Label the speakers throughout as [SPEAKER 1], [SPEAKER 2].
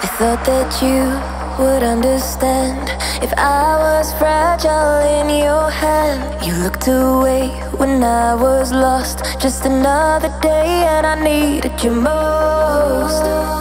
[SPEAKER 1] I thought that you would understand if I was fragile in your hand. You looked away when I was lost. Just another day, and I needed you most.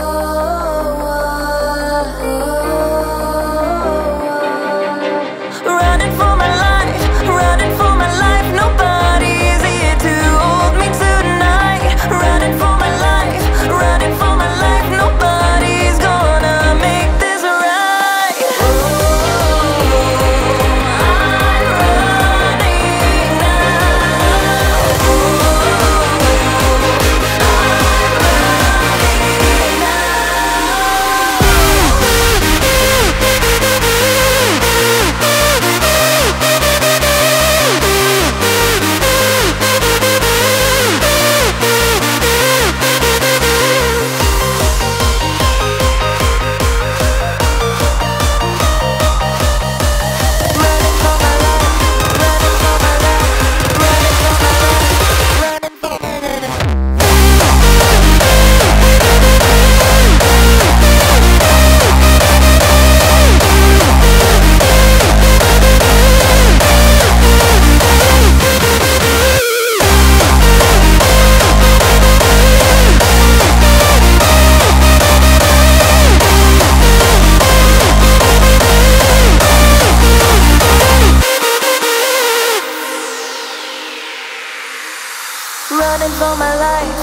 [SPEAKER 1] Running for my life.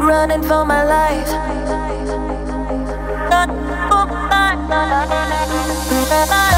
[SPEAKER 1] Running for my life. For